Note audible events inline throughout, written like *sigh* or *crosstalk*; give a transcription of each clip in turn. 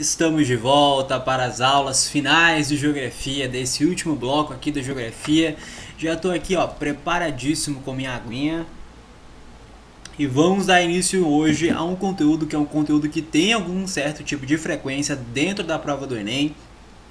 Estamos de volta para as aulas finais de geografia desse último bloco aqui da geografia. Já estou aqui, ó, preparadíssimo com minha aguinha. E vamos dar início hoje a um conteúdo que é um conteúdo que tem algum certo tipo de frequência dentro da prova do Enem,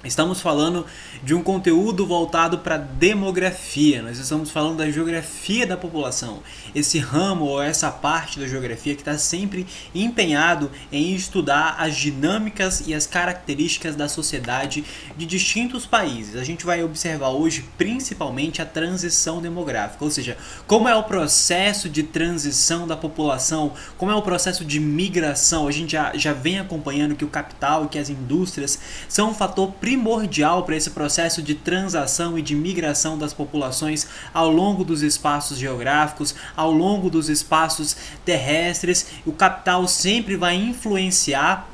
Estamos falando de um conteúdo voltado para demografia, nós estamos falando da geografia da população, esse ramo ou essa parte da geografia que está sempre empenhado em estudar as dinâmicas e as características da sociedade de distintos países. A gente vai observar hoje principalmente a transição demográfica, ou seja, como é o processo de transição da população, como é o processo de migração. A gente já, já vem acompanhando que o capital e que as indústrias são um fator principal primordial para esse processo de transação e de migração das populações ao longo dos espaços geográficos, ao longo dos espaços terrestres. O capital sempre vai influenciar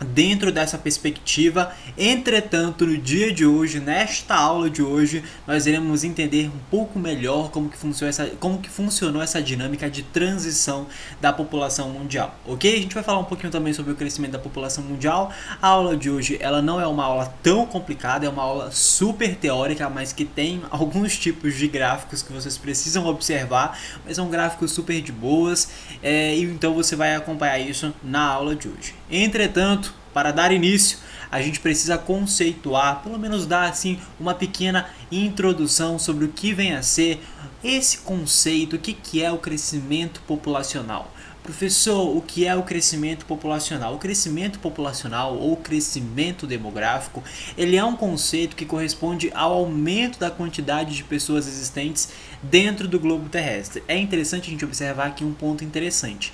dentro dessa perspectiva. Entretanto, no dia de hoje, nesta aula de hoje, nós iremos entender um pouco melhor como que, funciona essa, como que funcionou essa dinâmica de transição da população mundial, ok? A gente vai falar um pouquinho também sobre o crescimento da população mundial. A aula de hoje, ela não é uma aula tão complicada, é uma aula super teórica, mas que tem alguns tipos de gráficos que vocês precisam observar, mas são gráficos super de boas, é, e então você vai acompanhar isso na aula de hoje. Entretanto, para dar início, a gente precisa conceituar, pelo menos dar assim uma pequena introdução sobre o que vem a ser esse conceito, o que, que é o crescimento populacional. Professor, o que é o crescimento populacional? O crescimento populacional ou crescimento demográfico, ele é um conceito que corresponde ao aumento da quantidade de pessoas existentes dentro do globo terrestre. É interessante a gente observar aqui um ponto interessante.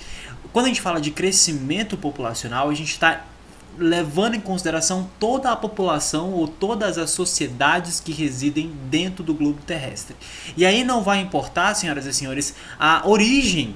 Quando a gente fala de crescimento populacional, a gente está levando em consideração toda a população ou todas as sociedades que residem dentro do globo terrestre. E aí não vai importar, senhoras e senhores, a origem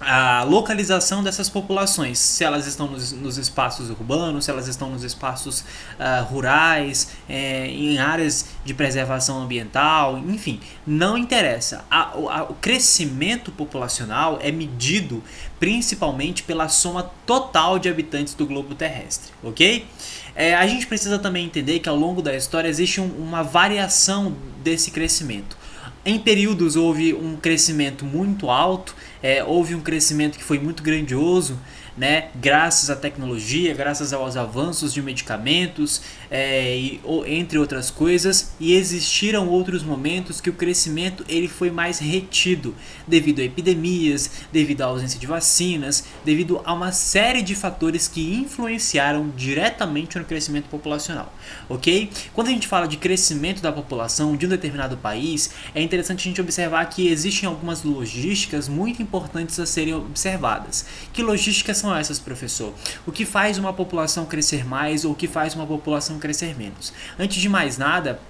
a localização dessas populações, se elas estão nos, nos espaços urbanos, se elas estão nos espaços uh, rurais, é, em áreas de preservação ambiental, enfim, não interessa. A, a, o crescimento populacional é medido principalmente pela soma total de habitantes do globo terrestre, ok? É, a gente precisa também entender que ao longo da história existe um, uma variação desse crescimento. Em períodos houve um crescimento muito alto, é, houve um crescimento que foi muito grandioso, né, graças à tecnologia, graças aos avanços de medicamentos, é, e, entre outras coisas, e existiram outros momentos que o crescimento ele foi mais retido devido a epidemias, devido à ausência de vacinas, devido a uma série de fatores que influenciaram diretamente no crescimento populacional, ok? Quando a gente fala de crescimento da população de um determinado país, é interessante a gente observar que existem algumas logísticas muito importantes a serem observadas. Que logísticas são essas, professor? O que faz uma população crescer mais ou o que faz uma população crescer menos? Antes de mais nada,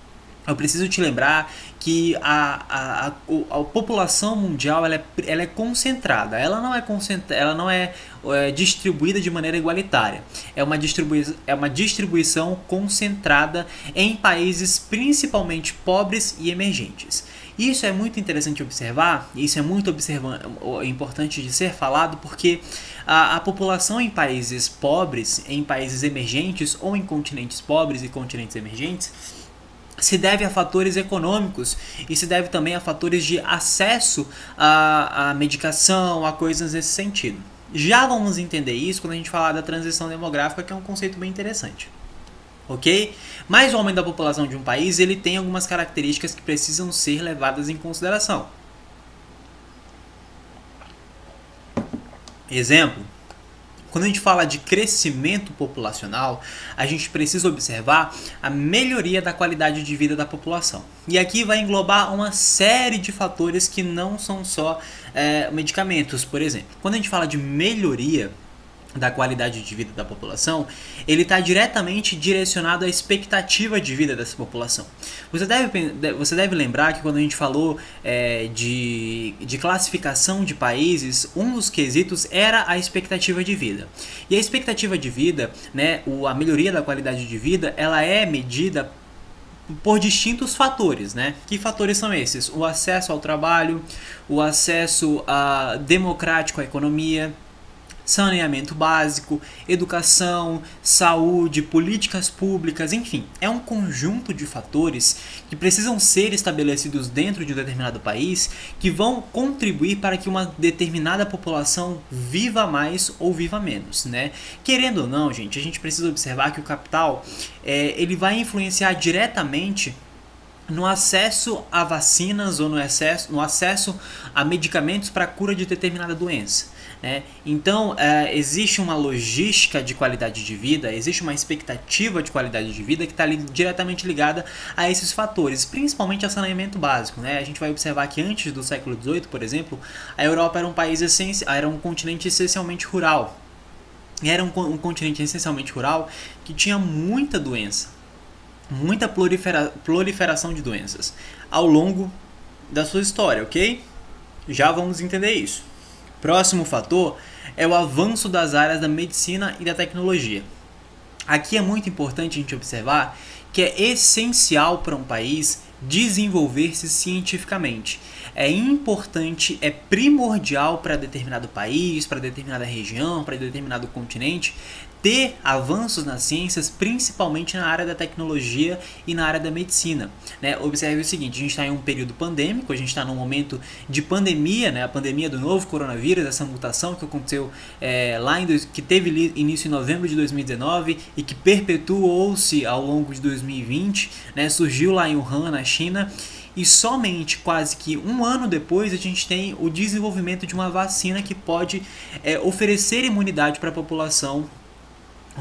eu preciso te lembrar que a, a, a, a população mundial ela é, ela é, concentrada, ela não é, concentra, ela não é, é, distribuída de maneira igualitária. É uma, distribui, é uma distribuição concentrada em países principalmente pobres e emergentes. Isso é muito interessante observar, isso é muito importante de ser falado, porque a, a população em países pobres, em países emergentes ou em continentes pobres e continentes emergentes, se deve a fatores econômicos e se deve também a fatores de acesso à, à medicação, a coisas nesse sentido. Já vamos entender isso quando a gente falar da transição demográfica, que é um conceito bem interessante ok? Mas o aumento da população de um país ele tem algumas características que precisam ser levadas em consideração. Exemplo, quando a gente fala de crescimento populacional, a gente precisa observar a melhoria da qualidade de vida da população. E aqui vai englobar uma série de fatores que não são só é, medicamentos, por exemplo. Quando a gente fala de melhoria da qualidade de vida da população, ele está diretamente direcionado à expectativa de vida dessa população. Você deve, você deve lembrar que quando a gente falou é, de, de classificação de países, um dos quesitos era a expectativa de vida. E a expectativa de vida, né, o, a melhoria da qualidade de vida, ela é medida por distintos fatores, né? Que fatores são esses? O acesso ao trabalho, o acesso a democrático à economia, saneamento básico, educação, saúde, políticas públicas, enfim, é um conjunto de fatores que precisam ser estabelecidos dentro de um determinado país que vão contribuir para que uma determinada população viva mais ou viva menos, né? Querendo ou não, gente, a gente precisa observar que o capital é, ele vai influenciar diretamente no acesso a vacinas ou no acesso, no acesso a medicamentos para cura de determinada doença. Né? Então, é, existe uma logística de qualidade de vida, existe uma expectativa de qualidade de vida que está li diretamente ligada a esses fatores, principalmente a saneamento básico. Né? A gente vai observar que antes do século XVIII, por exemplo, a Europa era um país era um continente essencialmente rural. Era um, um continente essencialmente rural que tinha muita doença, muita prolifera proliferação de doenças ao longo da sua história, ok? Já vamos entender isso. Próximo fator é o avanço das áreas da medicina e da tecnologia. Aqui é muito importante a gente observar que é essencial para um país desenvolver-se cientificamente. É importante, é primordial para determinado país, para determinada região, para determinado continente ter avanços nas ciências, principalmente na área da tecnologia e na área da medicina. Né? Observe o seguinte: a gente está em um período pandêmico, a gente está num momento de pandemia, né? a pandemia do novo coronavírus, essa mutação que aconteceu é, lá em que teve início em novembro de 2019 e que perpetuou-se ao longo de 2020, né? surgiu lá em Wuhan, na China e somente quase que um ano depois a gente tem o desenvolvimento de uma vacina que pode é, oferecer imunidade para a população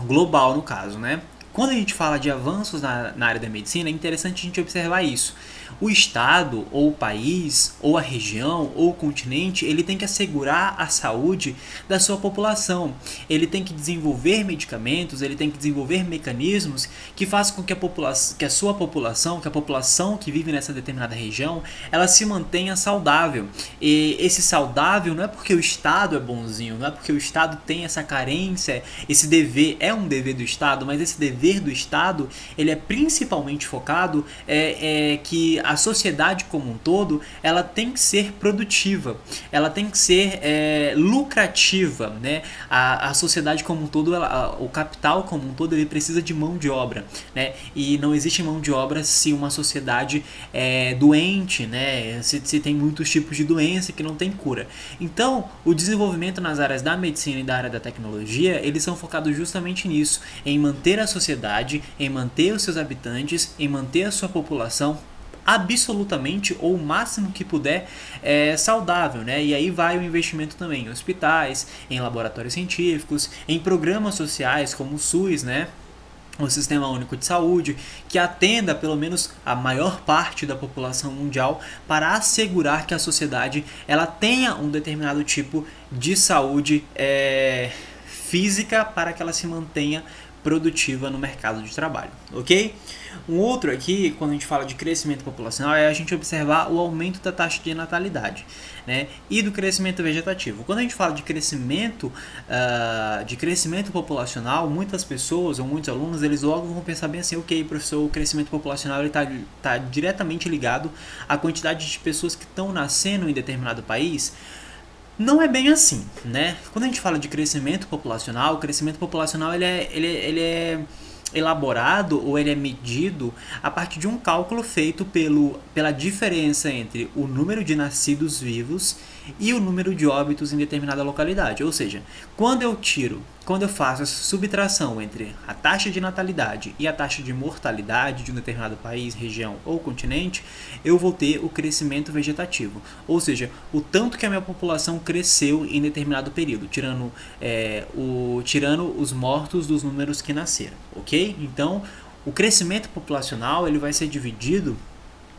global no caso, né? Quando a gente fala de avanços na, na área da medicina, é interessante a gente observar isso o estado ou o país ou a região ou o continente ele tem que assegurar a saúde da sua população. Ele tem que desenvolver medicamentos ele tem que desenvolver mecanismos que façam com que a população que a sua população que a população que vive nessa determinada região ela se mantenha saudável. E esse saudável não é porque o estado é bonzinho não é porque o estado tem essa carência esse dever é um dever do estado mas esse dever do estado ele é principalmente focado é, é que a sociedade como um todo ela tem que ser produtiva, ela tem que ser é, lucrativa, né? A, a sociedade como um todo, ela, a, o capital como um todo, ele precisa de mão de obra, né? E não existe mão de obra se uma sociedade é doente, né? Se, se tem muitos tipos de doença que não tem cura. Então, o desenvolvimento nas áreas da medicina e da área da tecnologia, eles são focados justamente nisso, em manter a sociedade, em manter os seus habitantes, em manter a sua população absolutamente ou o máximo que puder é, saudável, né? E aí vai o investimento também em hospitais, em laboratórios científicos, em programas sociais como o SUS, né? o Sistema Único de Saúde, que atenda pelo menos a maior parte da população mundial para assegurar que a sociedade ela tenha um determinado tipo de saúde é, física para que ela se mantenha produtiva no mercado de trabalho, ok? Um outro aqui, quando a gente fala de crescimento populacional, é a gente observar o aumento da taxa de natalidade né, e do crescimento vegetativo. Quando a gente fala de crescimento, uh, de crescimento populacional, muitas pessoas ou muitos alunos eles logo vão pensar bem assim, ok, professor, o crescimento populacional está tá diretamente ligado à quantidade de pessoas que estão nascendo em determinado país. Não é bem assim, né? Quando a gente fala de crescimento populacional, o crescimento populacional ele é, ele, ele é elaborado ou ele é medido a partir de um cálculo feito pelo, pela diferença entre o número de nascidos vivos e o número de óbitos em determinada localidade. Ou seja, quando eu tiro, quando eu faço essa subtração entre a taxa de natalidade e a taxa de mortalidade de um determinado país, região ou continente, eu vou ter o crescimento vegetativo. Ou seja, o tanto que a minha população cresceu em determinado período, tirando, é, o, tirando os mortos dos números que nasceram, ok? Então, o crescimento populacional ele vai ser dividido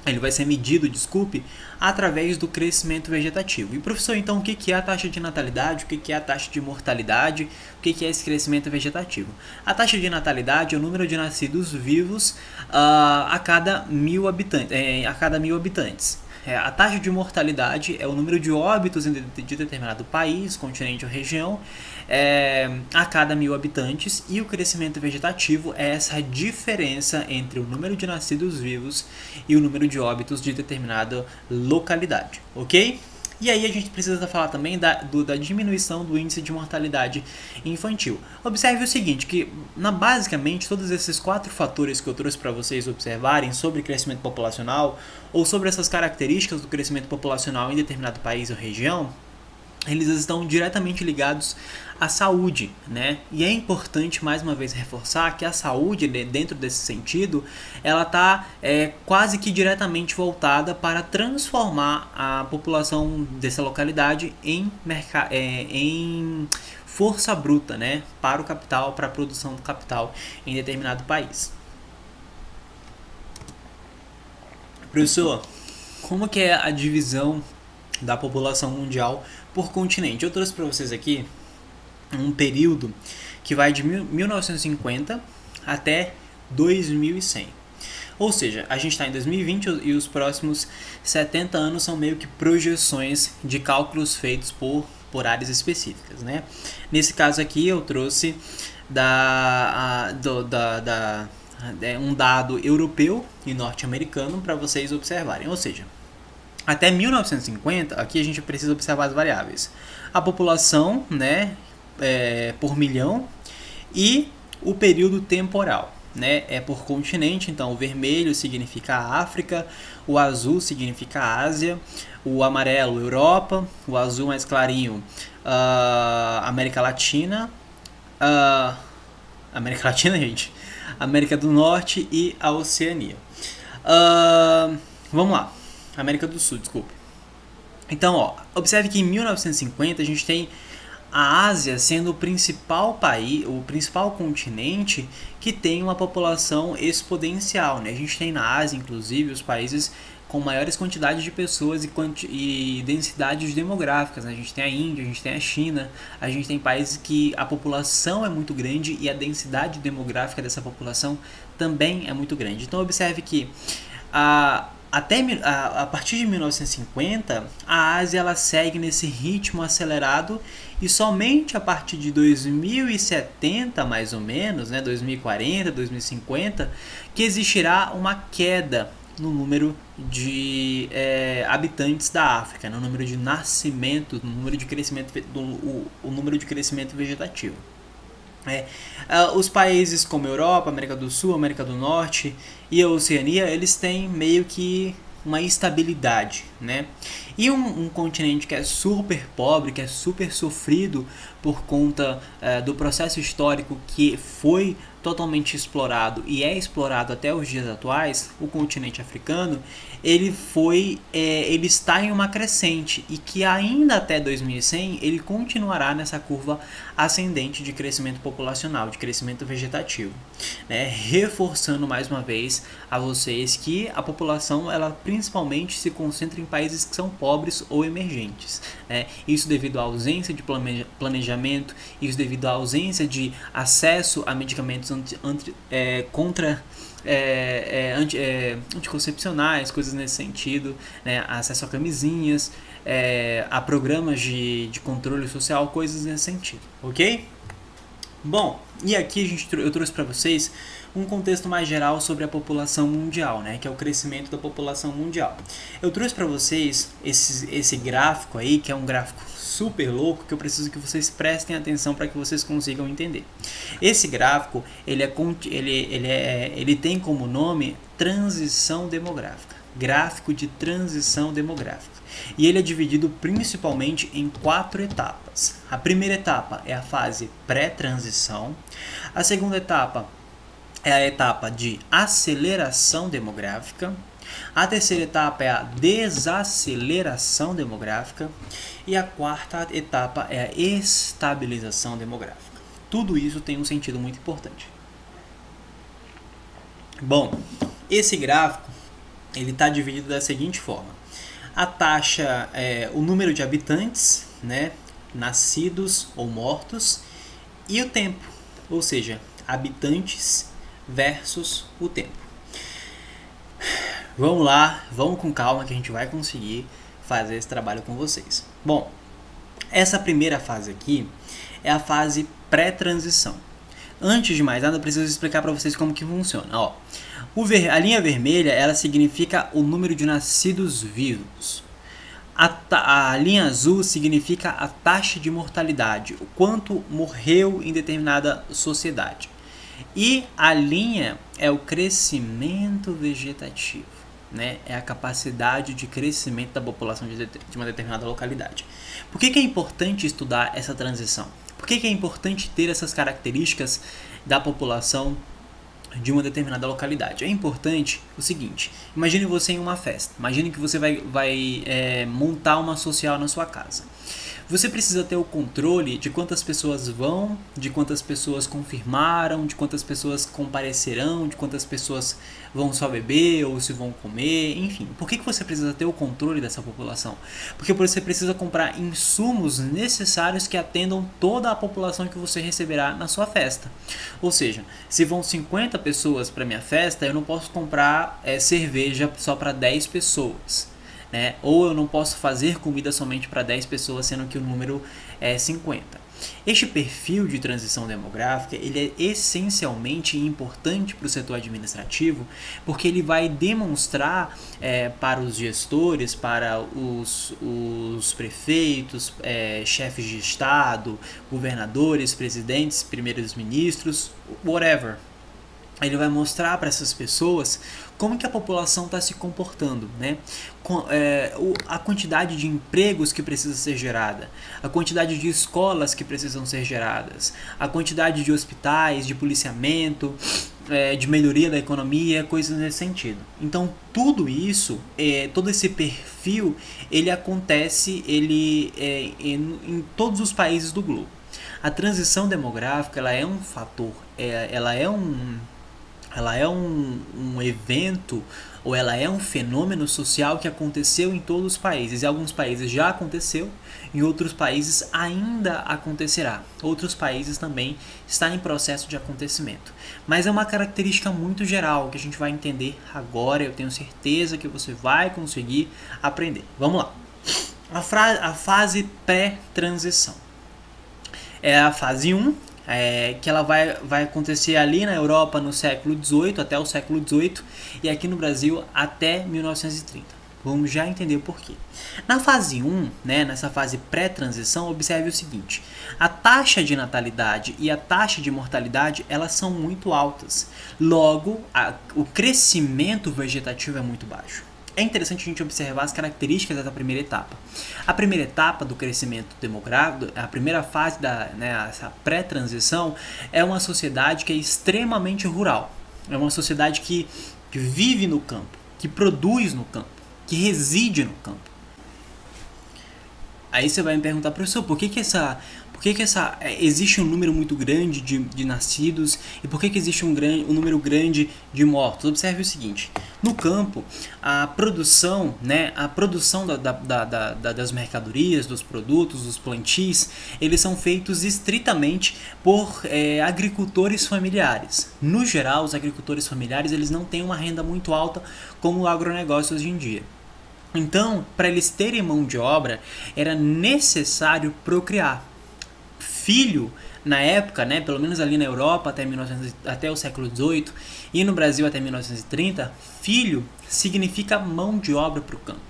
ele vai ser medido, desculpe, através do crescimento vegetativo. E professor, então o que é a taxa de natalidade, o que é a taxa de mortalidade, o que é esse crescimento vegetativo? A taxa de natalidade é o número de nascidos vivos uh, a cada mil habitantes, é, a cada mil habitantes. É, a taxa de mortalidade é o número de óbitos de determinado país, continente ou região é, a cada mil habitantes e o crescimento vegetativo é essa diferença entre o número de nascidos vivos e o número de óbitos de determinada localidade, ok? E aí a gente precisa falar também da, do, da diminuição do índice de mortalidade infantil. Observe o seguinte, que na, basicamente todos esses quatro fatores que eu trouxe para vocês observarem sobre crescimento populacional ou sobre essas características do crescimento populacional em determinado país ou região, eles estão diretamente ligados à saúde, né? E é importante mais uma vez reforçar que a saúde, dentro desse sentido, ela está é, quase que diretamente voltada para transformar a população dessa localidade em, é, em força bruta, né? Para o capital, para a produção do capital em determinado país. Professor, como que é a divisão da população mundial por continente. Eu trouxe para vocês aqui um período que vai de 1950 até 2100. Ou seja, a gente está em 2020 e os próximos 70 anos são meio que projeções de cálculos feitos por, por áreas específicas. Né? Nesse caso aqui eu trouxe da, a, do, da, da, é, um dado europeu e norte-americano para vocês observarem. Ou seja, até 1950, aqui a gente precisa observar as variáveis. A população, né, é, por milhão e o período temporal, né, é por continente, então o vermelho significa África, o azul significa Ásia, o amarelo Europa, o azul mais clarinho uh, América Latina, uh, América Latina, *laughs* gente, América do Norte e a Oceania. Uh, vamos lá. América do Sul, desculpe. Então, ó, observe que em 1950 a gente tem a Ásia sendo o principal país, o principal continente que tem uma população exponencial, né? A gente tem na Ásia, inclusive, os países com maiores quantidades de pessoas e, e densidades demográficas. Né? A gente tem a Índia, a gente tem a China, a gente tem países que a população é muito grande e a densidade demográfica dessa população também é muito grande. Então observe que a, até a, a, partir de 1950, a Ásia ela segue nesse ritmo acelerado e somente a partir de 2070, mais ou menos, né, 2040, 2050, que existirá uma queda no número de é, habitantes da África, no número de nascimentos, no número de crescimento, do, o, o número de crescimento vegetativo. É, uh, os países como Europa, América do Sul, América do Norte e a Oceania, eles têm meio que uma estabilidade, né? E um, um, continente que é super pobre, que é super sofrido por conta uh, do processo histórico que foi totalmente explorado e é explorado até os dias atuais, o continente africano, ele foi, é, ele está em uma crescente e que ainda até 2100 ele continuará nessa curva ascendente de crescimento populacional, de crescimento vegetativo, né? reforçando mais uma vez a vocês que a população ela principalmente se concentra em países que são pobres ou emergentes, né? isso devido à ausência de planejamento, isso devido à ausência de acesso a medicamentos anti, anti, é, contra é, é, anti, é, anticoncepcionais, coisas nesse sentido, né? acesso a camisinhas, é, a programas de, de controle social, coisas nesse sentido, ok? Bom, e aqui a gente, eu trouxe para vocês um contexto mais geral sobre a população mundial, né, que é o crescimento da população mundial. Eu trouxe para vocês esse, esse gráfico aí, que é um gráfico super louco que eu preciso que vocês prestem atenção para que vocês consigam entender. Esse gráfico ele, é, ele, ele, é, ele tem como nome transição demográfica, gráfico de transição demográfica. E ele é dividido principalmente em quatro etapas. A primeira etapa é a fase pré-transição, a segunda etapa é a etapa de aceleração demográfica, a terceira etapa é a desaceleração demográfica e a quarta etapa é a estabilização demográfica. Tudo isso tem um sentido muito importante. Bom, esse gráfico ele está dividido da seguinte forma: a taxa, é, o número de habitantes, né, nascidos ou mortos, e o tempo, ou seja, habitantes versus o tempo. Vamos lá, vamos com calma que a gente vai conseguir fazer esse trabalho com vocês. Bom, essa primeira fase aqui é a fase pré-transição. Antes de mais nada, eu preciso explicar para vocês como que funciona. Ó, a linha vermelha ela significa o número de nascidos vivos. A, a, linha azul significa a taxa de mortalidade, o quanto morreu em determinada sociedade. E a linha é o crescimento vegetativo, né? é a capacidade de crescimento da população de, uma determinada localidade. Por que, que é importante estudar essa transição? Por que, que é importante ter essas características da população de uma determinada localidade. É importante o seguinte: imagine você em uma festa, imagine que você vai, vai é, montar uma social na sua casa. Você precisa ter o controle de quantas pessoas vão, de quantas pessoas confirmaram, de quantas pessoas comparecerão, de quantas pessoas vão só beber ou se vão comer, enfim. Por que, que você precisa ter o controle dessa população? Porque você precisa comprar insumos necessários que atendam toda a população que você receberá na sua festa. Ou seja, se vão 50 pessoas para minha festa, eu não posso comprar é, cerveja só para 10 pessoas né? Ou eu não posso fazer comida somente para 10 pessoas, sendo que o número é 50. Este perfil de transição demográfica ele é essencialmente importante para o setor administrativo porque ele vai demonstrar é, para os gestores, para os, os prefeitos, é, chefes de estado, governadores, presidentes, primeiros ministros, whatever, ele vai mostrar para essas pessoas como que a população está se comportando, né? Com, é, o, a quantidade de empregos que precisa ser gerada, a quantidade de escolas que precisam ser geradas, a quantidade de hospitais, de policiamento, é, de melhoria da economia, coisas nesse sentido. Então tudo isso, é, todo esse perfil, ele acontece, ele é, em, em todos os países do globo. A transição demográfica, ela é um fator, é, ela é um ela é um, um evento ou ela é um fenômeno social que aconteceu em todos os países. Em alguns países já aconteceu, em outros países ainda acontecerá. Outros países também está em processo de acontecimento. Mas é uma característica muito geral que a gente vai entender agora. Eu tenho certeza que você vai conseguir aprender. Vamos lá. A, a fase pré-transição é a fase 1, é, que ela vai, vai acontecer ali na Europa no século XVIII, até o século XVIII, e aqui no Brasil até 1930. Vamos já entender o porquê. Na fase 1, né, nessa fase pré-transição, observe o seguinte: a taxa de natalidade e a taxa de mortalidade elas são muito altas. Logo, a, o crescimento vegetativo é muito baixo é interessante a gente observar as características dessa primeira etapa. A primeira etapa do crescimento demográfico, a primeira fase da né, pré-transição, é uma sociedade que é extremamente rural. É uma sociedade que, que vive no campo, que produz no campo, que reside no campo. Aí você vai me perguntar, professor, por que, que essa por que, que essa, é, existe um número muito grande de, de nascidos e por que, que existe um, grande, um número grande de mortos? Observe o seguinte: no campo, a produção, né, a produção da, da, da, da, das mercadorias, dos produtos, dos plantis, eles são feitos estritamente por é, agricultores familiares. No geral, os agricultores familiares eles não têm uma renda muito alta como o agronegócio hoje em dia. Então, para eles terem mão de obra, era necessário procriar filho na época, né, pelo menos ali na Europa até, 1900, até o século XVIII e no Brasil até 1930, filho significa mão de obra para o campo.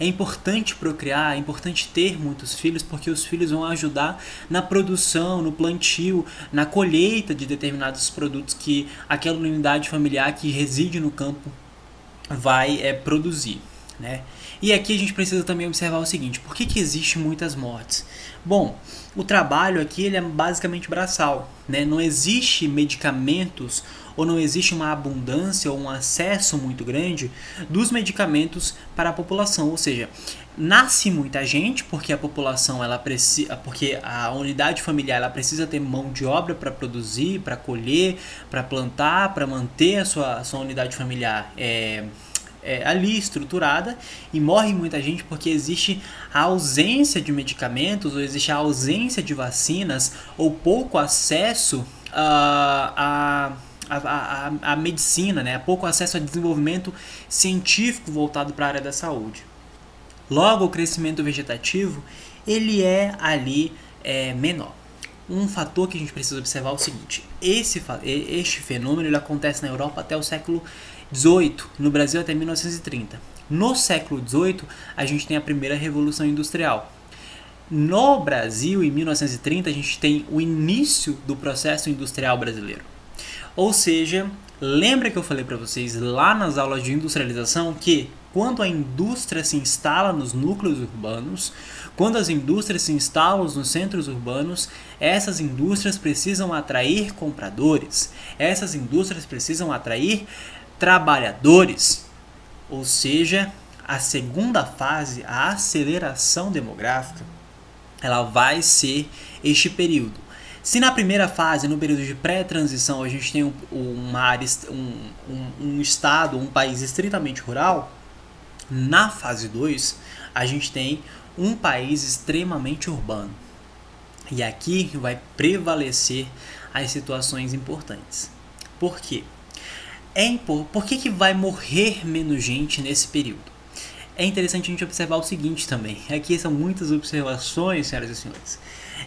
É importante procriar, é importante ter muitos filhos, porque os filhos vão ajudar na produção, no plantio, na colheita de determinados produtos que aquela unidade familiar que reside no campo vai é, produzir. Né? E aqui a gente precisa também observar o seguinte: por que, que existe muitas mortes? Bom, o trabalho aqui ele é basicamente braçal, né? não existe medicamentos ou não existe uma abundância ou um acesso muito grande dos medicamentos para a população, ou seja, nasce muita gente porque a população ela precisa porque a unidade familiar ela precisa ter mão de obra para produzir para colher para plantar para manter a sua, a sua unidade familiar é, é, ali estruturada e morre muita gente porque existe a ausência de medicamentos ou existe a ausência de vacinas ou pouco acesso a, a, a, a, a medicina, né? pouco acesso a desenvolvimento científico voltado para a área da saúde. Logo, o crescimento vegetativo ele é ali é, menor um fator que a gente precisa observar é o seguinte: esse, este fenômeno ele acontece na Europa até o século 18, no Brasil até 1930. No século XVIII, a gente tem a primeira revolução industrial. No Brasil, em 1930, a gente tem o início do processo industrial brasileiro. Ou seja, lembra que eu falei para vocês lá nas aulas de industrialização que quando a indústria se instala nos núcleos urbanos, quando as indústrias se instalam nos centros urbanos, essas indústrias precisam atrair compradores, essas indústrias precisam atrair trabalhadores. Ou seja, a segunda fase, a aceleração demográfica, ela vai ser este período. Se na primeira fase, no período de pré-transição, a gente tem um, uma área, um, um, um estado, um país estritamente rural, na fase 2, a gente tem um país extremamente urbano. E aqui vai prevalecer as situações importantes. Por quê? É, por que, que vai morrer menos gente nesse período? é interessante a gente observar o seguinte também. Aqui são muitas observações, senhoras e senhores.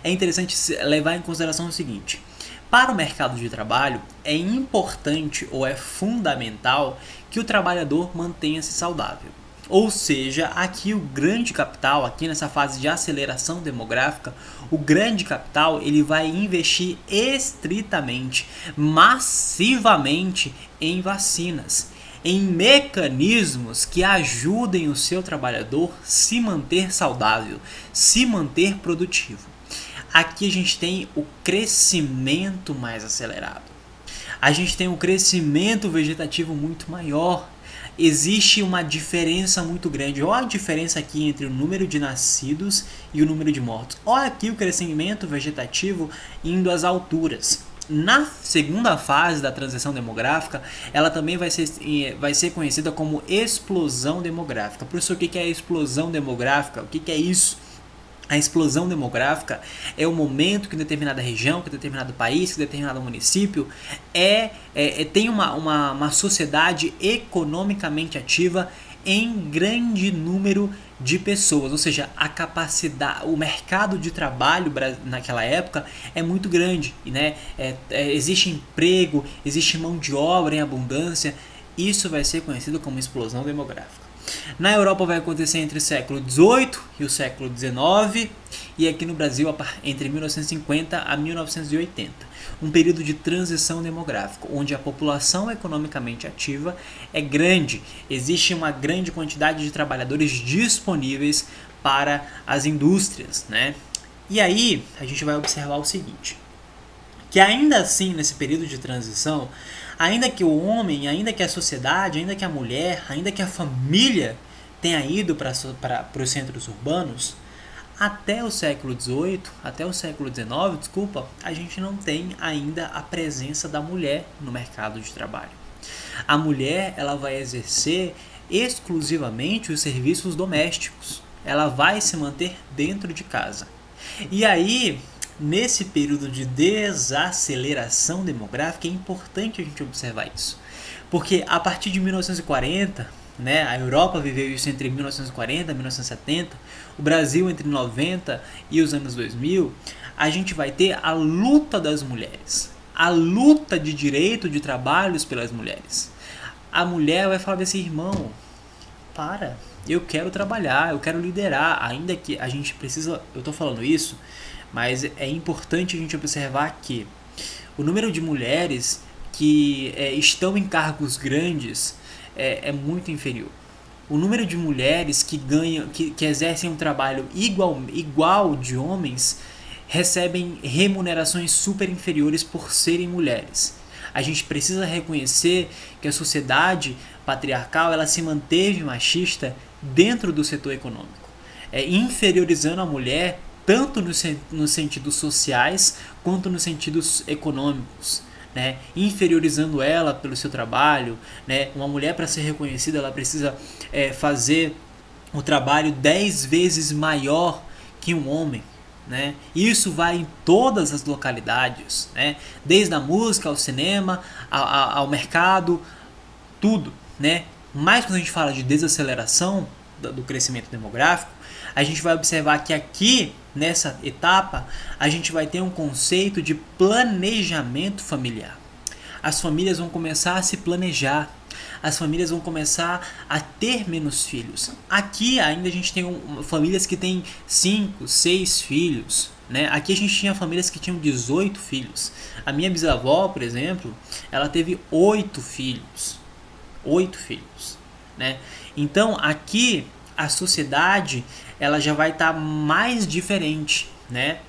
É interessante levar em consideração o seguinte. Para o mercado de trabalho, é importante ou é fundamental que o trabalhador mantenha-se saudável. Ou seja, aqui o grande capital, aqui nessa fase de aceleração demográfica, o grande capital ele vai investir estritamente, massivamente em vacinas em mecanismos que ajudem o seu trabalhador se manter saudável, se manter produtivo. Aqui a gente tem o crescimento mais acelerado. A gente tem um crescimento vegetativo muito maior. Existe uma diferença muito grande. Olha a diferença aqui entre o número de nascidos e o número de mortos. Olha aqui o crescimento vegetativo indo às alturas. Na segunda fase da transição demográfica, ela também vai ser, vai ser conhecida como explosão demográfica. Por isso, o que é explosão demográfica? O que é isso? A explosão demográfica é o momento que determinada região, que determinado país, que determinado município é, é, é tem uma, uma, uma sociedade economicamente ativa em grande número de pessoas, ou seja, a capacidade, o mercado de trabalho naquela época é muito grande, né? É, é, existe emprego, existe mão de obra em abundância, isso vai ser conhecido como explosão demográfica. Na Europa vai acontecer entre o século XVIII e o século XIX, e aqui no Brasil entre 1950 a 1980 um período de transição demográfica, onde a população economicamente ativa é grande, existe uma grande quantidade de trabalhadores disponíveis para as indústrias, né? E aí a gente vai observar o seguinte, que ainda assim nesse período de transição, ainda que o homem, ainda que a sociedade, ainda que a mulher, ainda que a família tenha ido para os centros urbanos, até o século XVIII, até o século XIX, desculpa, a gente não tem ainda a presença da mulher no mercado de trabalho. A mulher ela vai exercer exclusivamente os serviços domésticos. Ela vai se manter dentro de casa. E aí, nesse período de desaceleração demográfica, é importante a gente observar isso. Porque a partir de 1940, né? A Europa viveu isso entre 1940 e 1970, o Brasil entre 90 e os anos 2000. A gente vai ter a luta das mulheres, a luta de direito de trabalhos pelas mulheres. A mulher vai falar desse irmão, para, eu quero trabalhar, eu quero liderar, ainda que a gente precisa, eu estou falando isso, mas é importante a gente observar que o número de mulheres que é, estão em cargos grandes é, é muito inferior. O número de mulheres que ganham, que, que exercem um trabalho igual, igual de homens recebem remunerações super inferiores por serem mulheres. A gente precisa reconhecer que a sociedade patriarcal ela se manteve machista dentro do setor econômico, é, inferiorizando a mulher tanto nos no sentidos sociais quanto nos sentidos econômicos né, inferiorizando ela pelo seu trabalho. Né? Uma mulher, para ser reconhecida, ela precisa é, fazer o trabalho dez vezes maior que um homem. Né? Isso vai em todas as localidades, né? desde a música ao cinema, ao, ao mercado, tudo. Né? Mas quando a gente fala de desaceleração do crescimento demográfico, a gente vai observar que aqui nessa etapa a gente vai ter um conceito de planejamento familiar. As famílias vão começar a se planejar. as famílias vão começar a ter menos filhos. Aqui ainda a gente tem famílias que têm 5, 6 filhos. Né? Aqui a gente tinha famílias que tinham 18 filhos. A minha bisavó, por exemplo, ela teve 8 filhos. 8 filhos. Né? Então aqui a sociedade ela já vai estar tá mais diferente. Né?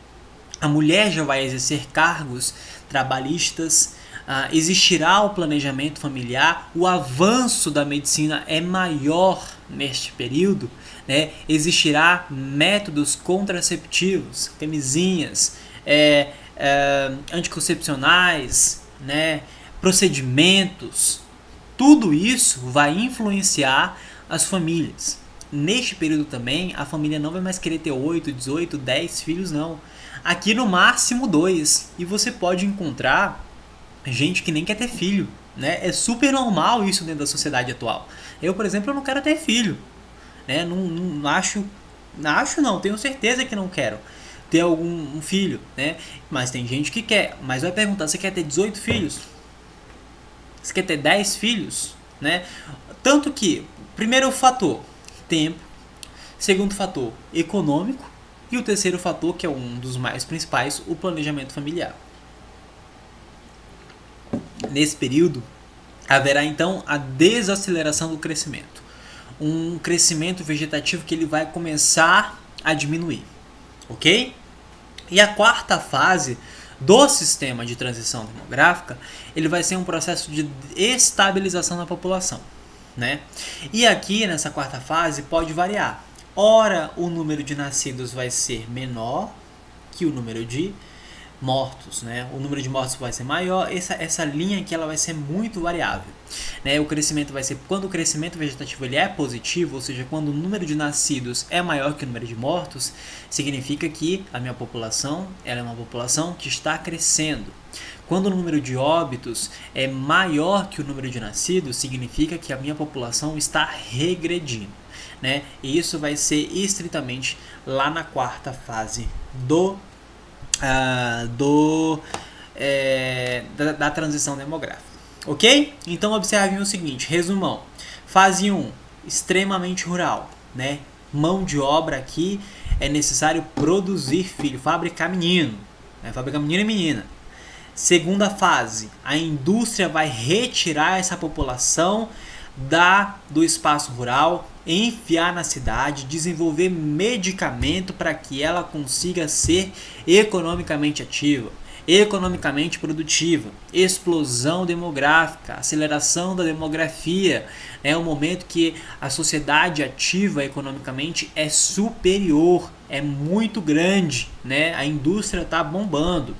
A mulher já vai exercer cargos trabalhistas, ah, existirá o planejamento familiar, o avanço da medicina é maior neste período, né? existirá métodos contraceptivos, camisinhas, é, é, anticoncepcionais, né? procedimentos, tudo isso vai influenciar as famílias. Neste período também, a família não vai mais querer ter 8, 18, 10 filhos, não. Aqui no máximo dois. E você pode encontrar gente que nem quer ter filho. Né? É super normal isso dentro da sociedade atual. Eu, por exemplo, eu não quero ter filho. Né? Não, não acho. Não acho não, tenho certeza que não quero ter algum um filho, né? Mas tem gente que quer. Mas vai perguntar, você quer ter 18 filhos? Você quer ter 10 filhos? Né? Tanto que, primeiro fator, tempo. Segundo fator, econômico. E o terceiro fator, que é um dos mais principais, o planejamento familiar. Nesse período, haverá então a desaceleração do crescimento. Um crescimento vegetativo que ele vai começar a diminuir. Ok? E a quarta fase do sistema de transição demográfica, ele vai ser um processo de estabilização da população. Né? E aqui nessa quarta fase pode variar. Ora, o número de nascidos vai ser menor que o número de mortos, né? O número de mortos vai ser maior. Essa, essa linha aqui ela vai ser muito variável, né? O crescimento vai ser quando o crescimento vegetativo ele é positivo, ou seja, quando o número de nascidos é maior que o número de mortos, significa que a minha população ela é uma população que está crescendo. Quando o número de óbitos é maior que o número de nascidos, significa que a minha população está regredindo né? E isso vai ser estritamente lá na quarta fase do uh, do é, da, da, transição demográfica, ok? Então observem o seguinte, resumão. Fase 1, extremamente rural, né? Mão de obra aqui é necessário produzir filho, fabricar menino, né? fabricar menino e menina. Segunda fase, a indústria vai retirar essa população da do espaço rural, enfiar na cidade, desenvolver medicamento para que ela consiga ser economicamente ativa, economicamente produtiva, explosão demográfica, aceleração da demografia. É um momento que a sociedade ativa economicamente é superior, é muito grande, né? A indústria está bombando.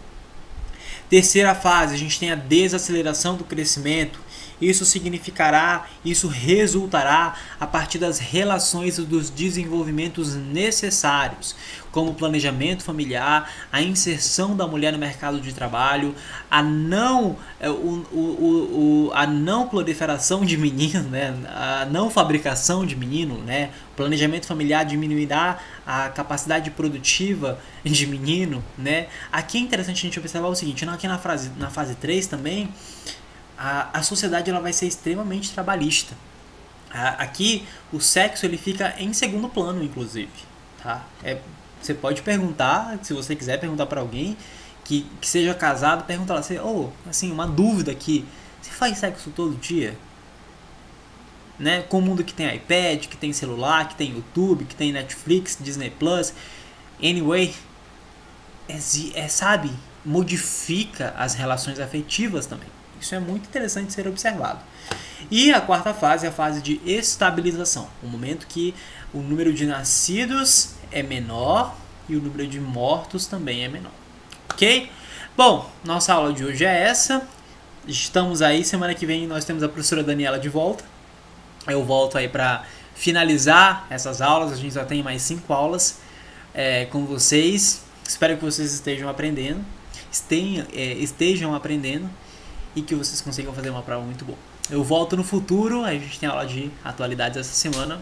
Terceira fase, a gente tem a desaceleração do crescimento isso significará, isso resultará a partir das relações e dos desenvolvimentos necessários, como o planejamento familiar, a inserção da mulher no mercado de trabalho, a não, é, o, o, o, a não proliferação de meninos, né? a não fabricação de menino, né? o planejamento familiar diminuirá a capacidade produtiva de menino. Né? Aqui é interessante a gente observar o seguinte, aqui na, frase, na fase 3 também, a, a sociedade ela vai ser extremamente trabalhista. aqui o sexo ele fica em segundo plano, inclusive. Tá? É, você pode perguntar, se você quiser perguntar para alguém que, que seja casado, pergunta lá, assim, oh, assim, uma dúvida aqui, você faz sexo todo dia? Né? Com o mundo que tem iPad, que tem celular, que tem YouTube, que tem Netflix, Disney Plus, anyway, é, é sabe, modifica as relações afetivas também. Isso é muito interessante ser observado. E a quarta fase é a fase de estabilização, o momento que o número de nascidos é menor e o número de mortos também é menor. Ok? Bom, nossa aula de hoje é essa. Estamos aí, semana que vem nós temos a professora Daniela de volta. Eu volto aí para finalizar essas aulas. A gente já tem mais cinco aulas é, com vocês. Espero que vocês estejam aprendendo, estejam, é, estejam aprendendo e que vocês consigam fazer uma prova muito boa. Eu volto no futuro, a gente tem aula de atualidades essa semana.